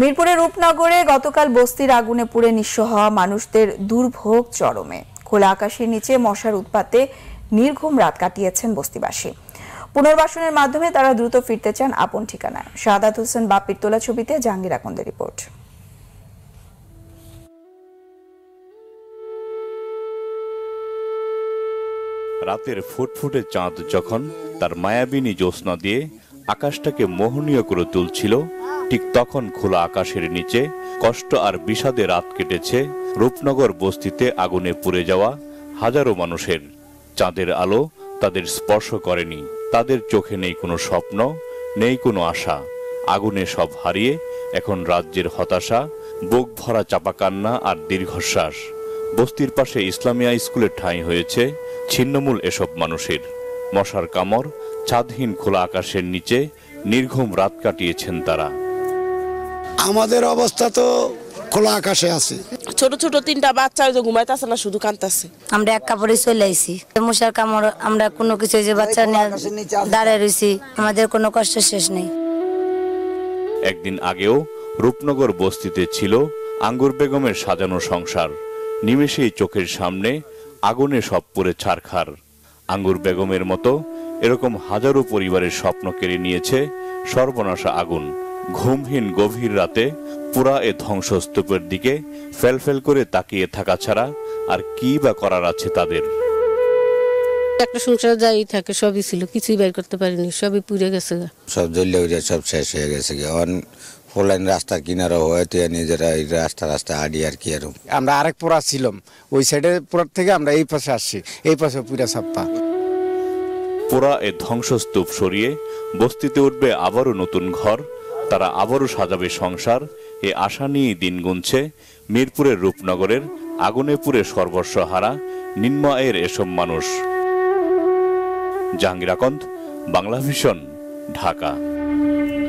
মিরপুরের রূপনগরে গতকাল বস্তির আগুনে পুড়ে নিঃস্ব হওয়া মানুষদের দুর্ভোগ চরমে। খোলা আকাশের নিচে মশার উৎপাতে নির্ঘুম রাত কাটিয়েছেন বস্তিবাসী। পুনর্বাসনের মাধ্যমে তারা দ্রুত ফিরতে চান আপন ঠিকানায়। শাহাদাত হোসেন বাপির তোলা ছবিতে জাহাঙ্গীর আকন্দের রিপোর্ট। রাতের ফুটফুটে চাঁদ যখন তার মায়াবিনী জ্যোৎস্না দিয়ে আকাশটাকে মোহনীয় করে তুলছিল ঠিক তখন খোলা আকাশের নিচে কষ্ট আর বিষাদে রাত কেটেছে, রূপনগর বস্তিতে আগুনে পুড়ে যাওয়া হাজারো মানুষের। চাঁদের আলো তাদের স্পর্শ করেনি। তাদের চোখে নেই কোনো স্বপ্ন, নেই কোনো আশা। আগুনে সব হারিয়ে এখন রাজ্যের হতাশা, বুক ভরা চাপা কান্না আর দীর্ঘশ্বাস। বস্তির পাশে ইসলামিয়া স্কুলের ঠাঁই হয়েছে ছিন্নমূল এসব মানুষের। মশার কামড়, ছাদহীন খোলা আকাশের নিচে নির্ঘুম রাত কাটিয়েছেন তারা। আমাদের অবস্থা তো খোলা আকাশে আছে। ছোট ছোট তিনটা বাচ্চা যে ঘুমাইতেছে না শুধু কাঁদতেছে। আমরা এক কাপড়ে চলে আইছি। মশার কামড় আমরা কোনো কিছু যে বাচ্চা নিয়ে দাঁড়ায় রয়েছি আমাদের কোনো কষ্ট শেষ নেই। একদিন আগেও রূপনগর বস্তিতে ছিল আঙ্গুর বেগমের সাজানো সংসার। নিমেষেই চোখের সামনে আগুনে সব পুড়ে ছারখার। আঙ্গুর বেগমের মতো এরকম হাজারো পরিবারের স্বপ্ন কেড়ে নিয়েছে সর্বনাশা আগুন। ঘুমহীন গভীর রাতে পুরা এ ধ্বংসস্তূপের দিকে ফেলফেল করে তাকিয়ে থাকা ছাড়া আর কি বা করার আছে তাদের? একটা সংসার যাই থাকে সবই ছিল কিছুই বের করতে পারিনি সবই পুড়ে গেছে সব জ্বললে উঠে সব শেষ হয়ে গেছে অন ফোলাইন রাস্তার কিনারা হয়তো নিজেরা এই রাস্তা রাস্তা আডি আর কি আর আমরা আরেক পোড়া ছিলাম ওই সাইডে পোড়ার থেকে আমরা এই পাশে আসছি এই পাশে পুরা ছাপ্পা। পোড়া এ ধ্বংসস্তূপ সরিয়ে বস্তিতে উঠবে আবারও নতুন ঘর তারা আবারও সাজাবে সংসার, এ আশা নিয়ে দিন গুনছে মিরপুরের রূপনগরের আগুনে পুড়ে সর্বস্ব হারা নিম্ন আয়ের এসব মানুষ। জাহাঙ্গীরাকন্দ আকন্দ বাংলা ভিশন, ঢাকা।